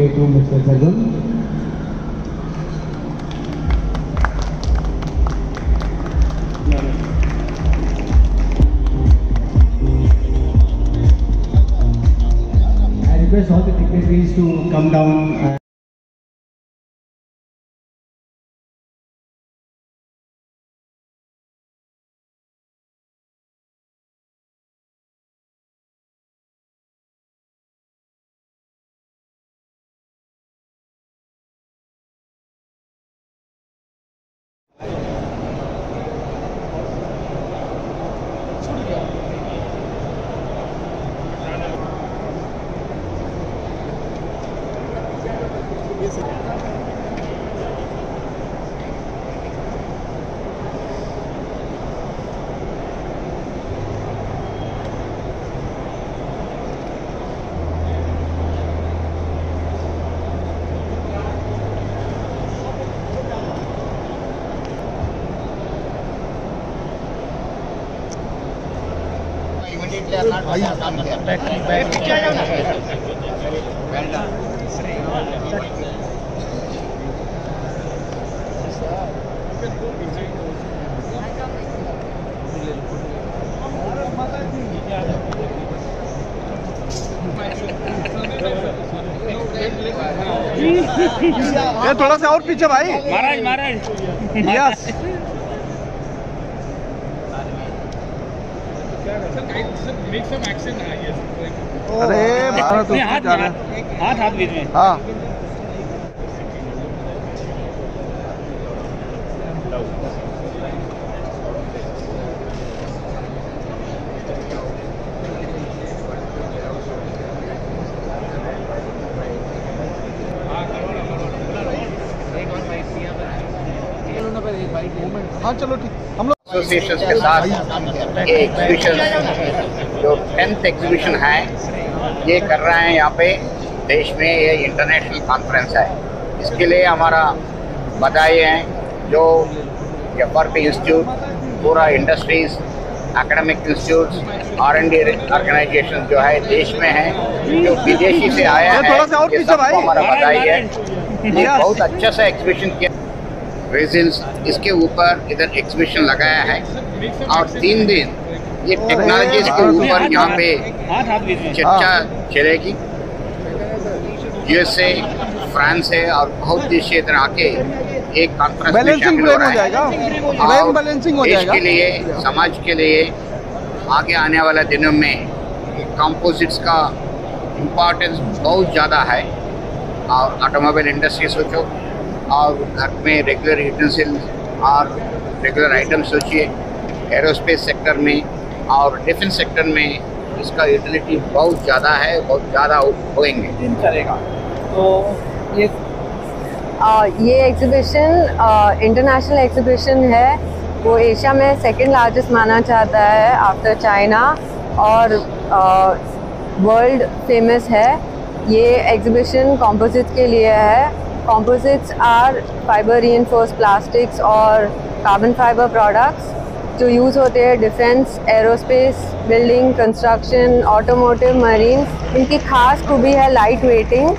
Mr. I request all the dignitaries to come down. ছুটি ये थोड़ा सा और पीछे भाई। महाराज महाराज। यस अरे भारत नहीं, उसमें हाथ है हाथ हाथ हाथ बीच में। हाँ। हाँ चलो ठीक। हम लोग एसोसिएशन के साथ ये एग्जीबिशन जो टेंथ एग्जीबिशन है ये कर रहे हैं यहाँ पे। देश में ये इंटरनेशनल कॉन्फ्रेंस है। इसके लिए हमारा बधाई है जो एफ़ इंस्टीट्यूट पूरा industries academic institute R and D organisation जो है देश में है जो विदेशी से आया है। हमारा बधाई है। ये बहुत अच्छा सा एग्जीबिशन किया। रेजिल्स इसके ऊपर इधर एग्जीबिशन लगाया है। और तीन दिन ये टेक्नोलॉजीज़ के ऊपर यहाँ पे चर्चा चलेगी। यूएसए फ्रांस है और बहुत देश इधर आके एक कॉन्फ्रेंस में बैलेंसिंग शामिल हो रहा है। और देश के लिए समाज के लिए आगे आने वाले दिनों में कंपोजिट्स का इम्पोर्टेंस बहुत ज़्यादा है। और ऑटोमोबाइल इंडस्ट्री सोचो और घर में रेगुलर यूटेंसिल और रेगुलर आइटम सोचिए एरोस्पेस सेक्टर में और डिफेंस सेक्टर में इसका यूटिलिटी बहुत ज़्यादा है बहुत ज़्यादा होएँगे। दिन चलेगा। तो ये आ, ये एग्जीबिशन इंटरनेशनल एग्जीबिशन है। वो एशिया में सेकंड लार्जेस्ट माना जाता है आफ्टर चाइना और वर्ल्ड फ़ेमस है। ये एग्जीबिशन कॉम्पोजिट के लिए है। Composites are fibre reinforce plastics और कार्बन फाइबर प्रोडक्ट्स जो यूज़ होते हैं defence aerospace building construction automotive marine इनकी खास खूबी है लाइट वेटिंग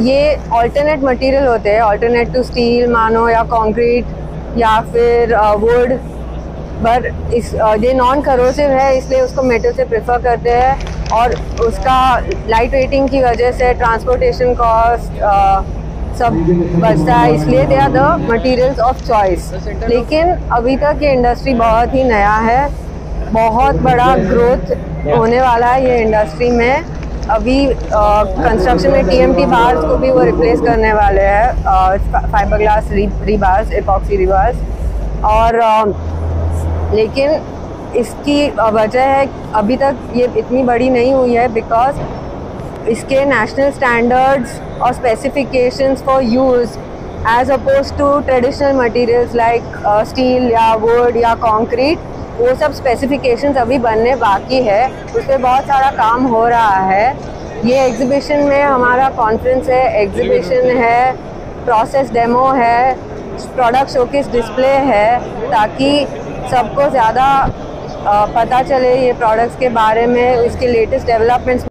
ये ऑल्टरनेट मटेरियल होते हैं ऑल्टरनेट टू स्टील मानो या कंक्रीट या फिर वुड पर इस अ, ये नॉन करोसिव है इसलिए उसको मेटल से प्रेफर करते हैं और उसका लाइट वेटिंग की वजह से ट्रांसपोर्टेशन कॉस्ट सब बचता है इसलिए they are the materials of choice लेकिन अभी तक ये इंडस्ट्री बहुत ही नया है बहुत बड़ा ग्रोथ होने वाला है ये इंडस्ट्री में. अभी कंस्ट्रक्शन में टीएमटी बार्स को भी वो रिप्लेस करने वाले हैं fibre glass rebars epoxy rebars और लेकिन इसकी वजह है अभी तक ये इतनी बड़ी नहीं हुई है बिकॉज़ इसके नेशनल स्टैंडर्ड्स और specifications for use as opposed to traditional materials like steel या वुड या कंक्रीट वो सब स्पेसिफिकेशंस अभी बनने बाकी है। उस पर बहुत सारा काम हो रहा है। ये एग्जीबिशन में हमारा कॉन्फ्रेंस है एग्जीबिशन है प्रोसेस डेमो है प्रोडक्ट शोकेस डिस्प्ले है ताकि सबको ज़्यादा पता चले ये प्रोडक्ट्स के बारे में इसके लेटेस्ट डेवलपमेंट्स